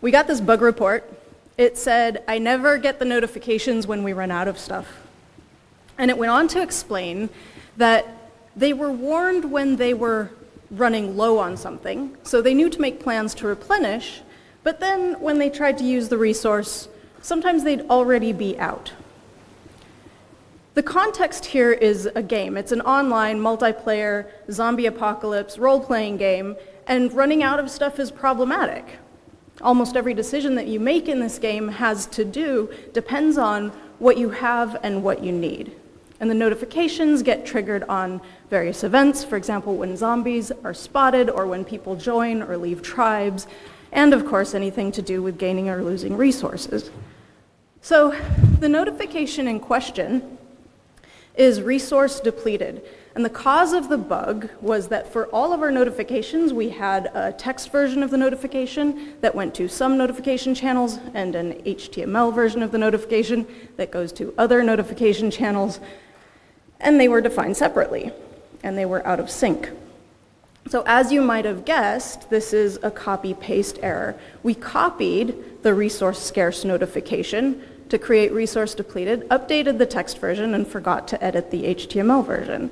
We got this bug report. It said, I never get the notifications when we run out of stuff. And it went on to explain that they were warned when they were running low on something, so they knew to make plans to replenish, but then when they tried to use the resource, sometimes they'd already be out. The context here is a game. It's an online, multiplayer, zombie apocalypse, role-playing game, and running out of stuff is problematic. Almost every decision that you make in this game has to do, depends on what you have and what you need. And the notifications get triggered on various events, for example, when zombies are spotted or when people join or leave tribes, and of course anything to do with gaining or losing resources. So the notification in question is resource depleted. And the cause of the bug was that for all of our notifications, we had a text version of the notification that went to some notification channels and an HTML version of the notification that goes to other notification channels. And they were defined separately, and they were out of sync. So as you might have guessed, this is a copy-paste error. We copied the resource scarce notification to create resource depleted, updated the text version, and forgot to edit the HTML version.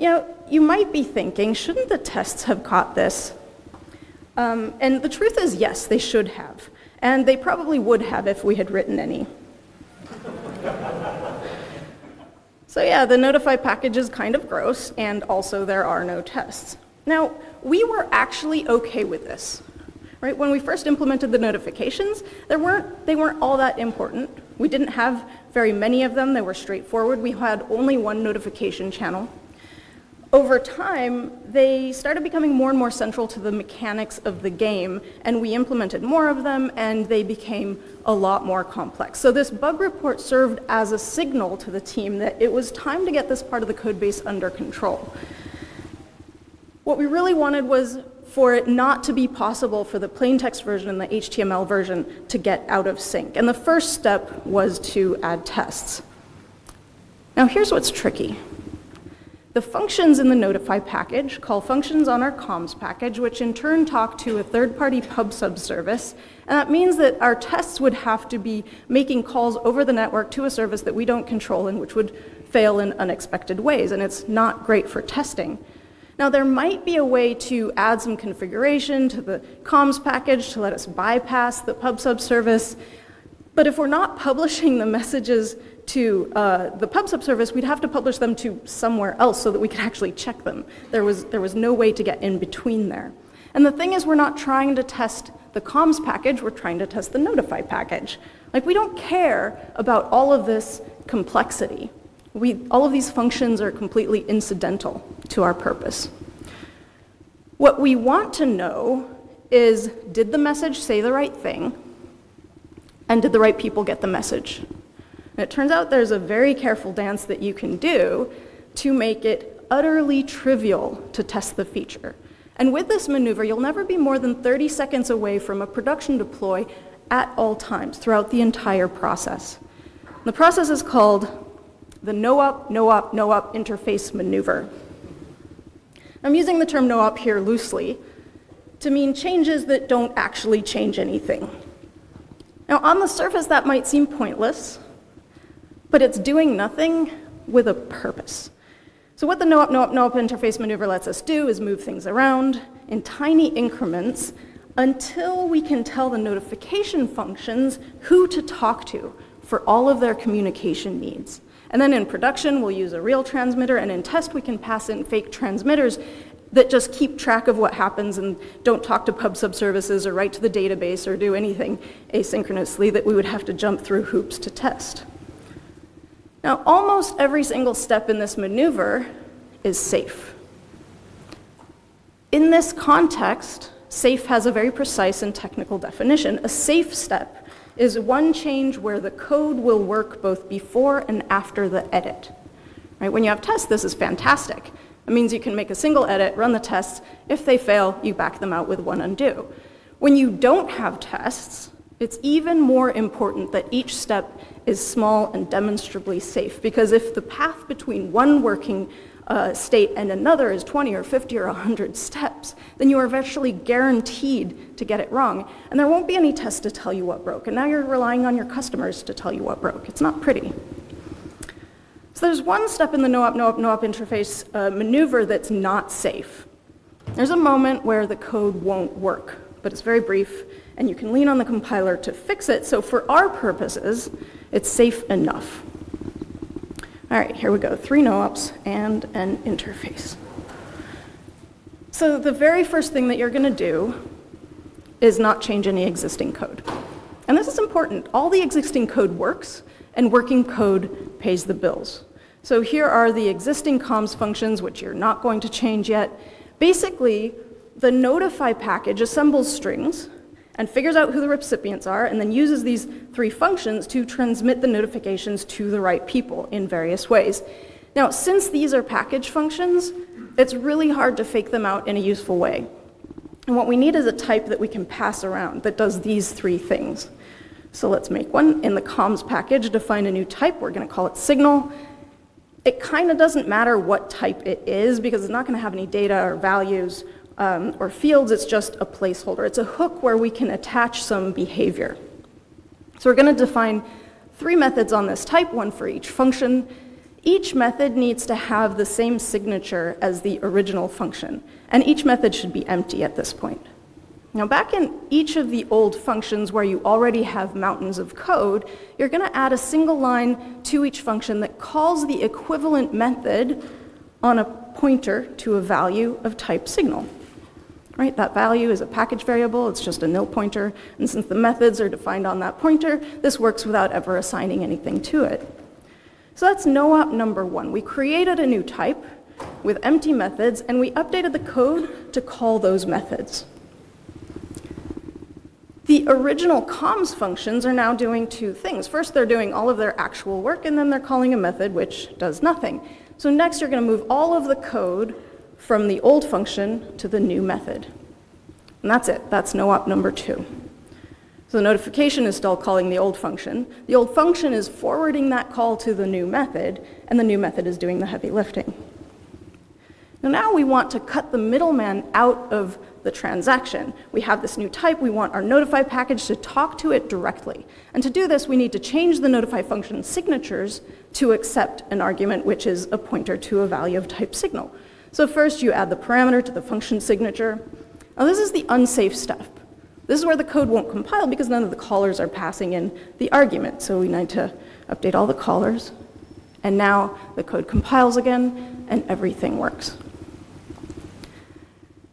You know, you might be thinking, shouldn't the tests have caught this? Um, and the truth is, yes, they should have. And they probably would have if we had written any. so yeah, the notify package is kind of gross, and also there are no tests. Now, we were actually okay with this. Right? When we first implemented the notifications, there weren't, they weren't all that important. We didn't have very many of them. They were straightforward. We had only one notification channel. Over time, they started becoming more and more central to the mechanics of the game, and we implemented more of them, and they became a lot more complex. So this bug report served as a signal to the team that it was time to get this part of the code base under control. What we really wanted was for it not to be possible for the plain text version and the HTML version to get out of sync. And the first step was to add tests. Now here's what's tricky. The functions in the notify package call functions on our comms package, which in turn talk to a third-party pub sub service. And that means that our tests would have to be making calls over the network to a service that we don't control and which would fail in unexpected ways. And it's not great for testing. Now there might be a way to add some configuration to the comms package to let us bypass the PubSub service, but if we're not publishing the messages to uh, the PubSub service, we'd have to publish them to somewhere else so that we could actually check them. There was, there was no way to get in between there. And the thing is, we're not trying to test the comms package, we're trying to test the notify package. Like, we don't care about all of this complexity. We, all of these functions are completely incidental to our purpose. What we want to know is, did the message say the right thing? And did the right people get the message? And it turns out there's a very careful dance that you can do to make it utterly trivial to test the feature. And with this maneuver, you'll never be more than 30 seconds away from a production deploy at all times throughout the entire process. The process is called the no-op, no-op, no-op interface maneuver. I'm using the term no-op here loosely to mean changes that don't actually change anything. Now, on the surface, that might seem pointless, but it's doing nothing with a purpose. So what the no-op, no-op, no-op interface maneuver lets us do is move things around in tiny increments until we can tell the notification functions who to talk to for all of their communication needs. And then in production, we'll use a real transmitter, and in test, we can pass in fake transmitters that just keep track of what happens and don't talk to pub sub services or write to the database or do anything asynchronously that we would have to jump through hoops to test. Now, almost every single step in this maneuver is safe. In this context, safe has a very precise and technical definition. A safe step is one change where the code will work both before and after the edit. Right? When you have tests, this is fantastic. It means you can make a single edit, run the tests. If they fail, you back them out with one undo. When you don't have tests, it's even more important that each step is small and demonstrably safe, because if the path between one working uh, state and another is 20 or 50 or 100 steps, then you are virtually guaranteed to get it wrong. And there won't be any test to tell you what broke. And now you're relying on your customers to tell you what broke. It's not pretty. So there's one step in the no-op, no-op, no-op interface uh, maneuver that's not safe. There's a moment where the code won't work, but it's very brief, and you can lean on the compiler to fix it. So for our purposes, it's safe enough. All right, here we go, three no-ops and an interface. So the very first thing that you're gonna do is not change any existing code. And this is important. All the existing code works, and working code pays the bills. So here are the existing comms functions, which you're not going to change yet. Basically, the notify package assembles strings and figures out who the recipients are, and then uses these three functions to transmit the notifications to the right people in various ways. Now, since these are package functions, it's really hard to fake them out in a useful way. And what we need is a type that we can pass around that does these three things. So let's make one. In the comms package, to define a new type. We're going to call it signal. It kind of doesn't matter what type it is because it's not going to have any data or values um, or fields, it's just a placeholder. It's a hook where we can attach some behavior. So we're going to define three methods on this type, one for each function. Each method needs to have the same signature as the original function, and each method should be empty at this point. Now back in each of the old functions where you already have mountains of code, you're going to add a single line to each function that calls the equivalent method on a pointer to a value of type signal right? That value is a package variable, it's just a nil pointer, and since the methods are defined on that pointer, this works without ever assigning anything to it. So that's no-op number one. We created a new type with empty methods, and we updated the code to call those methods. The original comms functions are now doing two things. First, they're doing all of their actual work, and then they're calling a method which does nothing. So next, you're going to move all of the code from the old function to the new method. And that's it. That's no-op number two. So the notification is still calling the old function. The old function is forwarding that call to the new method, and the new method is doing the heavy lifting. Now, now we want to cut the middleman out of the transaction. We have this new type, we want our notify package to talk to it directly. And to do this, we need to change the notify function signatures to accept an argument which is a pointer to a value of type signal. So first you add the parameter to the function signature. Now this is the unsafe stuff. This is where the code won't compile because none of the callers are passing in the argument. So we need to update all the callers. And now the code compiles again and everything works.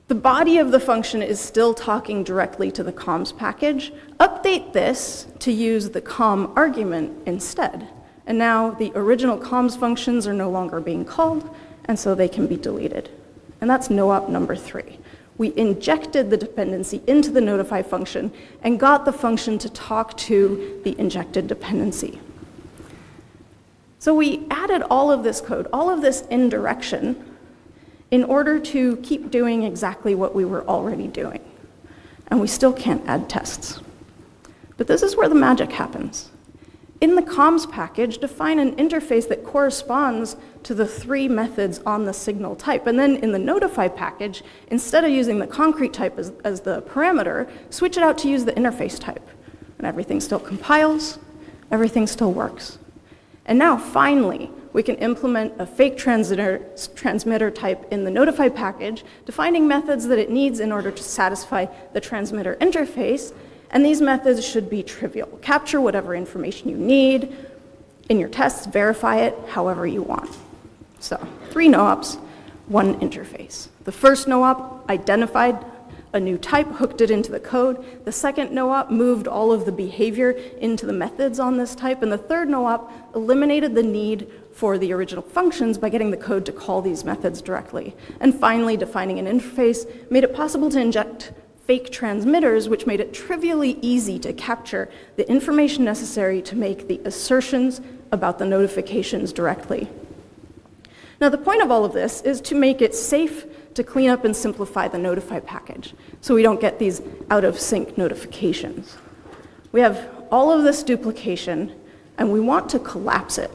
The body of the function is still talking directly to the comms package. Update this to use the com argument instead. And now the original comms functions are no longer being called, and so they can be deleted. And that's no-op number three. We injected the dependency into the notify function and got the function to talk to the injected dependency. So we added all of this code, all of this indirection, in order to keep doing exactly what we were already doing. And we still can't add tests. But this is where the magic happens. In the comms package, define an interface that corresponds to the three methods on the signal type. And then in the notify package, instead of using the concrete type as, as the parameter, switch it out to use the interface type. And everything still compiles, everything still works. And now, finally, we can implement a fake transmitter, transmitter type in the notify package, defining methods that it needs in order to satisfy the transmitter interface, and these methods should be trivial. Capture whatever information you need in your tests, verify it however you want. So, three no-ops, one interface. The first no-op identified a new type, hooked it into the code. The second no-op moved all of the behavior into the methods on this type. And the third no-op eliminated the need for the original functions by getting the code to call these methods directly. And finally, defining an interface made it possible to inject fake transmitters, which made it trivially easy to capture the information necessary to make the assertions about the notifications directly. Now, the point of all of this is to make it safe to clean up and simplify the notify package so we don't get these out of sync notifications. We have all of this duplication and we want to collapse it.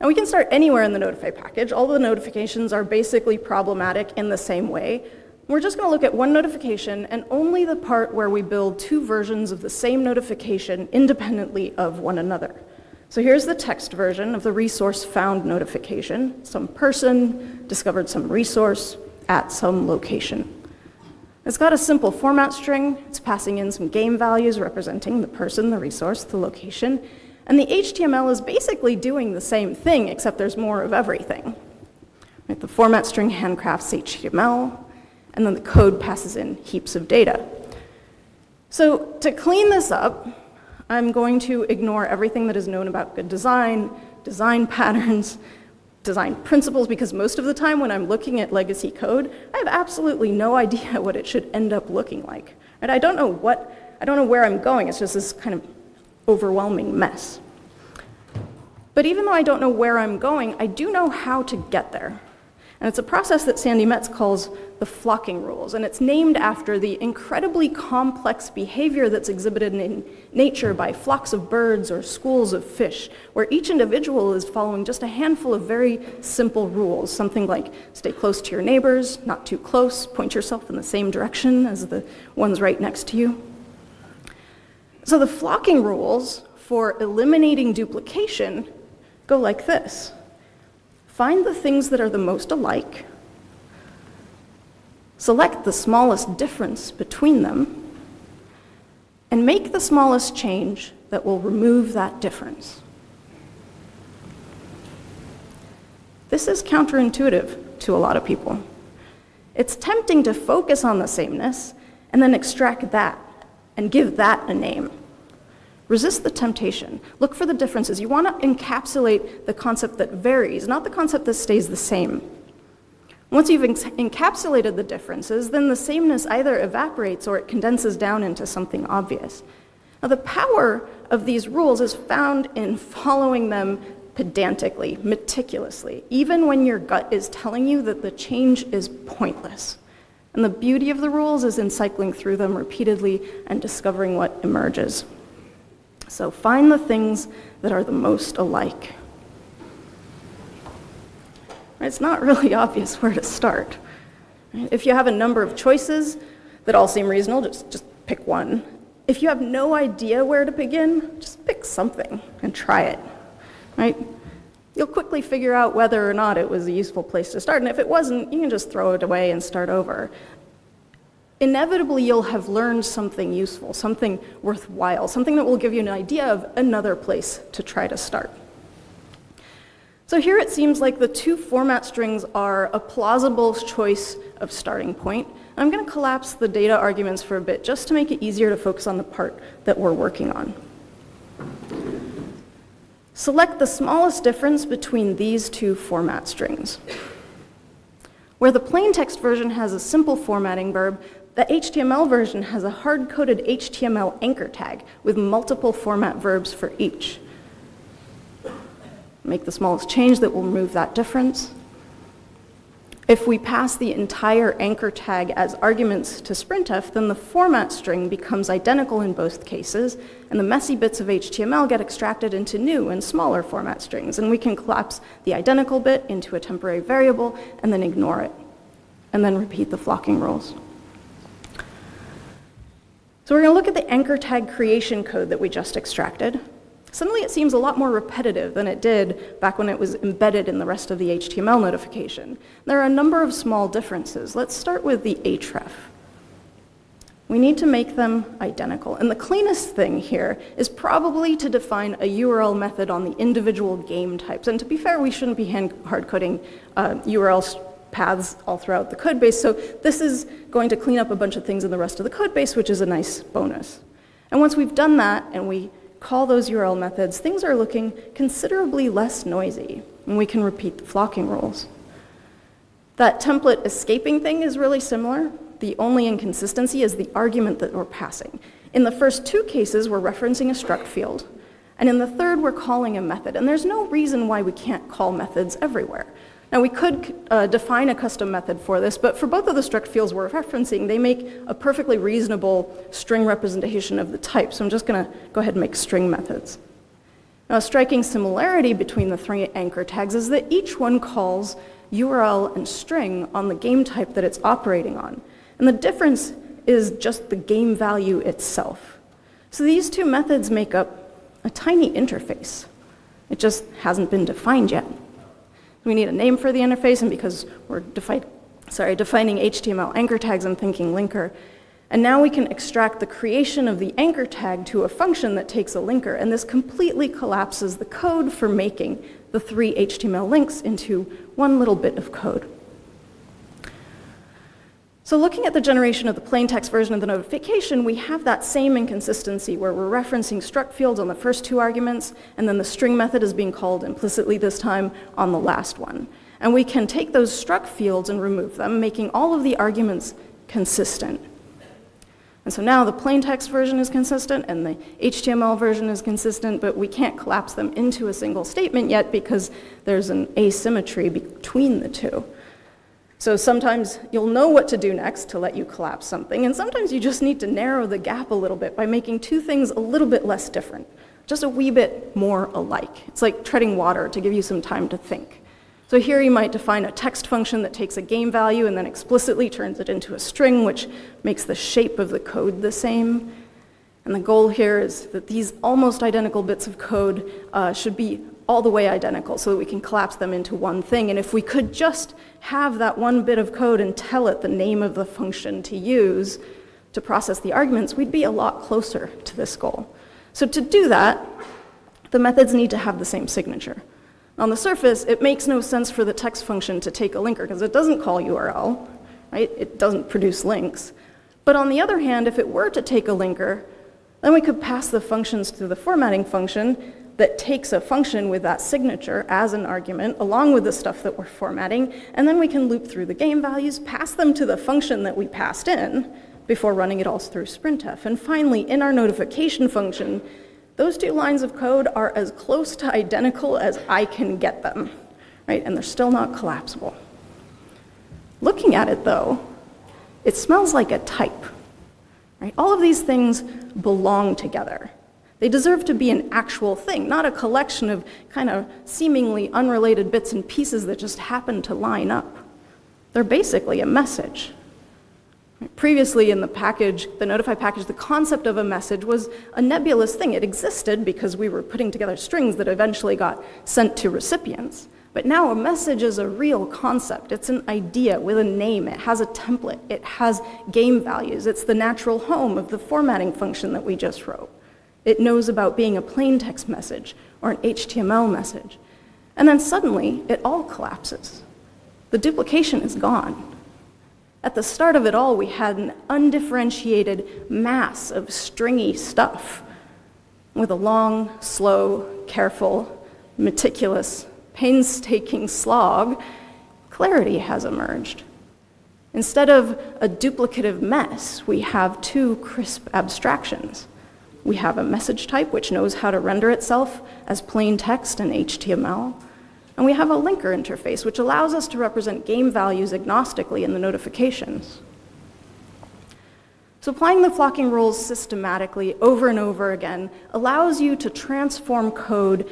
And we can start anywhere in the notify package. All the notifications are basically problematic in the same way. We're just going to look at one notification and only the part where we build two versions of the same notification independently of one another. So here's the text version of the resource found notification. Some person discovered some resource at some location. It's got a simple format string. It's passing in some game values representing the person, the resource, the location. And the HTML is basically doing the same thing, except there's more of everything. Right, the format string handcrafts HTML, and then the code passes in heaps of data. So to clean this up, I'm going to ignore everything that is known about good design, design patterns, design principles, because most of the time when I'm looking at legacy code, I have absolutely no idea what it should end up looking like. And I don't know what, I don't know where I'm going, it's just this kind of overwhelming mess. But even though I don't know where I'm going, I do know how to get there. And it's a process that Sandi Metz calls the flocking rules, and it's named after the incredibly complex behavior that's exhibited in nature by flocks of birds or schools of fish, where each individual is following just a handful of very simple rules, something like stay close to your neighbors, not too close, point yourself in the same direction as the ones right next to you. So the flocking rules for eliminating duplication go like this. Find the things that are the most alike, select the smallest difference between them, and make the smallest change that will remove that difference. This is counterintuitive to a lot of people. It's tempting to focus on the sameness and then extract that and give that a name. Resist the temptation. Look for the differences. You want to encapsulate the concept that varies, not the concept that stays the same. Once you've encapsulated the differences, then the sameness either evaporates or it condenses down into something obvious. Now, the power of these rules is found in following them pedantically, meticulously, even when your gut is telling you that the change is pointless. And the beauty of the rules is in cycling through them repeatedly and discovering what emerges. So find the things that are the most alike. It's not really obvious where to start. If you have a number of choices that all seem reasonable, just, just pick one. If you have no idea where to begin, just pick something and try it. Right? You'll quickly figure out whether or not it was a useful place to start, and if it wasn't, you can just throw it away and start over inevitably you'll have learned something useful, something worthwhile, something that will give you an idea of another place to try to start. So here it seems like the two format strings are a plausible choice of starting point. I'm going to collapse the data arguments for a bit just to make it easier to focus on the part that we're working on. Select the smallest difference between these two format strings. Where the plain text version has a simple formatting verb, the HTML version has a hard-coded HTML anchor tag with multiple format verbs for each. Make the smallest change that will remove that difference. If we pass the entire anchor tag as arguments to sprintf, then the format string becomes identical in both cases, and the messy bits of HTML get extracted into new and smaller format strings, and we can collapse the identical bit into a temporary variable and then ignore it, and then repeat the flocking rules. So we're going to look at the anchor tag creation code that we just extracted. Suddenly it seems a lot more repetitive than it did back when it was embedded in the rest of the HTML notification. There are a number of small differences. Let's start with the href. We need to make them identical. And the cleanest thing here is probably to define a URL method on the individual game types. And to be fair, we shouldn't be hard-coding uh, URLs paths all throughout the code base. So this is going to clean up a bunch of things in the rest of the code base, which is a nice bonus. And once we've done that and we call those URL methods, things are looking considerably less noisy, and we can repeat the flocking rules. That template escaping thing is really similar. The only inconsistency is the argument that we're passing. In the first two cases, we're referencing a struct field. And in the third, we're calling a method. And there's no reason why we can't call methods everywhere. Now we could uh, define a custom method for this, but for both of the struct fields we're referencing, they make a perfectly reasonable string representation of the type. So I'm just going to go ahead and make string methods. Now, a striking similarity between the three anchor tags is that each one calls URL and string on the game type that it's operating on. And the difference is just the game value itself. So these two methods make up a tiny interface. It just hasn't been defined yet. We need a name for the interface, and because we're defi sorry, defining HTML anchor tags, I'm thinking linker. And now we can extract the creation of the anchor tag to a function that takes a linker, and this completely collapses the code for making the three HTML links into one little bit of code. So looking at the generation of the plain text version of the notification, we have that same inconsistency where we're referencing struct fields on the first two arguments, and then the string method is being called implicitly this time on the last one. And we can take those struct fields and remove them, making all of the arguments consistent. And so now the plain text version is consistent and the HTML version is consistent, but we can't collapse them into a single statement yet because there's an asymmetry between the two. So sometimes you'll know what to do next to let you collapse something, and sometimes you just need to narrow the gap a little bit by making two things a little bit less different, just a wee bit more alike. It's like treading water to give you some time to think. So here you might define a text function that takes a game value and then explicitly turns it into a string, which makes the shape of the code the same. And the goal here is that these almost identical bits of code uh, should be all the way identical so that we can collapse them into one thing. And if we could just have that one bit of code and tell it the name of the function to use to process the arguments, we'd be a lot closer to this goal. So to do that, the methods need to have the same signature. On the surface, it makes no sense for the text function to take a linker because it doesn't call URL, right? It doesn't produce links. But on the other hand, if it were to take a linker, then we could pass the functions to the formatting function that takes a function with that signature as an argument, along with the stuff that we're formatting, and then we can loop through the game values, pass them to the function that we passed in before running it all through sprintf. And finally, in our notification function, those two lines of code are as close to identical as I can get them, right? And they're still not collapsible. Looking at it though, it smells like a type, right? All of these things belong together. They deserve to be an actual thing, not a collection of kind of seemingly unrelated bits and pieces that just happen to line up. They're basically a message. Previously in the package, the Notify package, the concept of a message was a nebulous thing. It existed because we were putting together strings that eventually got sent to recipients. But now a message is a real concept. It's an idea with a name. It has a template. It has game values. It's the natural home of the formatting function that we just wrote. It knows about being a plain text message or an HTML message. And then suddenly, it all collapses. The duplication is gone. At the start of it all, we had an undifferentiated mass of stringy stuff with a long, slow, careful, meticulous, painstaking slog, clarity has emerged. Instead of a duplicative mess, we have two crisp abstractions. We have a message type which knows how to render itself as plain text and HTML. And we have a linker interface which allows us to represent game values agnostically in the notifications. So applying the flocking rules systematically over and over again allows you to transform code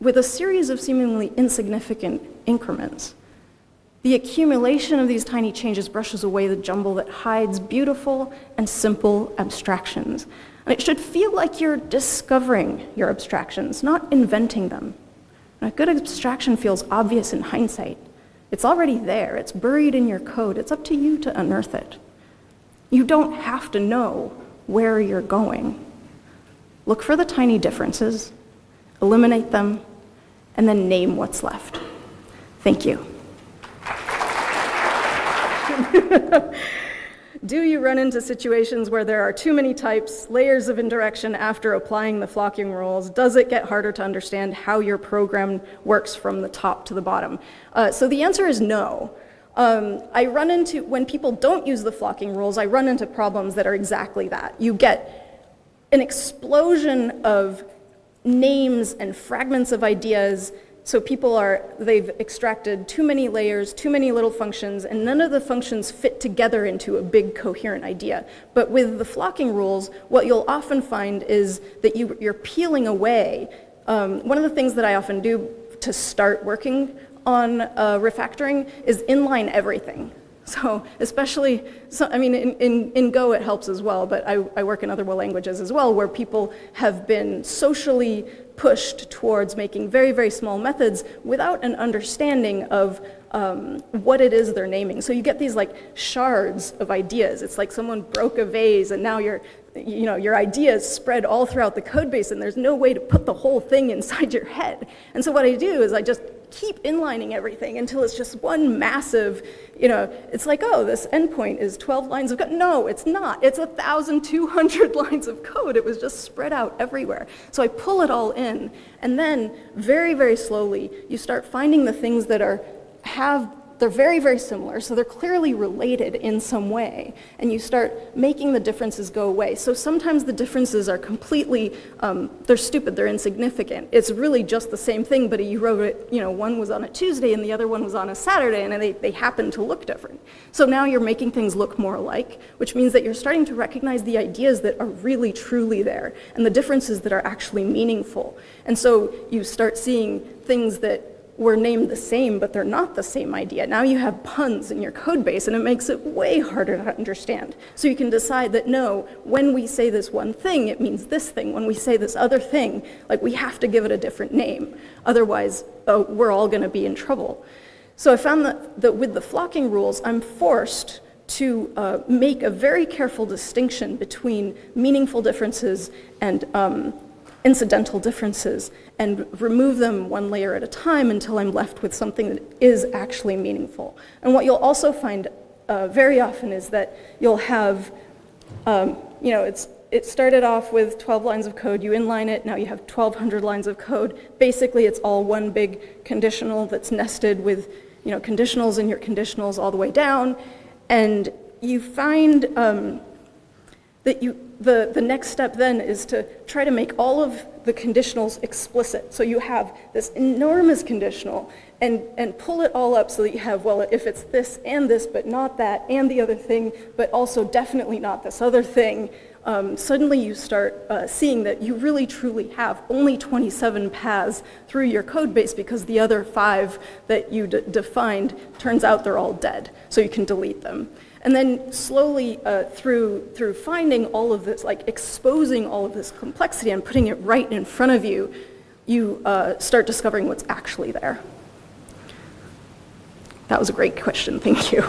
with a series of seemingly insignificant increments. The accumulation of these tiny changes brushes away the jumble that hides beautiful and simple abstractions. And it should feel like you're discovering your abstractions, not inventing them. And a good abstraction feels obvious in hindsight. It's already there, it's buried in your code. It's up to you to unearth it. You don't have to know where you're going. Look for the tiny differences, eliminate them, and then name what's left. Thank you. Do you run into situations where there are too many types, layers of indirection after applying the flocking rules? Does it get harder to understand how your program works from the top to the bottom? Uh, so the answer is no. Um, I run into, when people don't use the flocking rules, I run into problems that are exactly that. You get an explosion of names and fragments of ideas so people are, they've extracted too many layers, too many little functions, and none of the functions fit together into a big coherent idea. But with the flocking rules, what you'll often find is that you, you're peeling away um, one of the things that I often do to start working on uh, refactoring is inline everything. So especially, so, I mean, in, in, in, Go it helps as well, but I, I work in other languages as well where people have been socially pushed towards making very, very small methods without an understanding of um, what it is they're naming. So you get these like shards of ideas. It's like someone broke a vase and now your, you know, your ideas spread all throughout the code base and there's no way to put the whole thing inside your head. And so what I do is I just keep inlining everything until it's just one massive, you know, it's like, oh, this endpoint is 12 lines of code. No, it's not. It's 1,200 lines of code. It was just spread out everywhere. So I pull it all in, and then very, very slowly, you start finding the things that are have they're very, very similar, so they're clearly related in some way, and you start making the differences go away. So sometimes the differences are completely, um, they're stupid, they're insignificant. It's really just the same thing, but you wrote it, you know, one was on a Tuesday and the other one was on a Saturday, and they, they happen to look different. So now you're making things look more alike, which means that you're starting to recognize the ideas that are really, truly there, and the differences that are actually meaningful. And so you start seeing things that were named the same, but they're not the same idea. Now you have puns in your code base, and it makes it way harder to understand. So you can decide that no, when we say this one thing, it means this thing. When we say this other thing, like we have to give it a different name. Otherwise, uh, we're all going to be in trouble. So I found that, that with the flocking rules, I'm forced to uh, make a very careful distinction between meaningful differences and um, incidental differences and remove them one layer at a time until I'm left with something that is actually meaningful. And what you'll also find uh, very often is that you'll have, um, you know, it's, it started off with 12 lines of code, you inline it, now you have 1,200 lines of code. Basically, it's all one big conditional that's nested with, you know, conditionals in your conditionals all the way down. And you find um, that you, the, the next step then is to try to make all of the conditionals explicit. So you have this enormous conditional and, and pull it all up so that you have, well, if it's this and this, but not that, and the other thing, but also definitely not this other thing, um, suddenly you start uh, seeing that you really truly have only 27 paths through your code base because the other five that you defined, turns out they're all dead, so you can delete them. And then slowly uh, through, through finding all of this, like exposing all of this complexity and putting it right in front of you, you uh, start discovering what's actually there. That was a great question, thank you.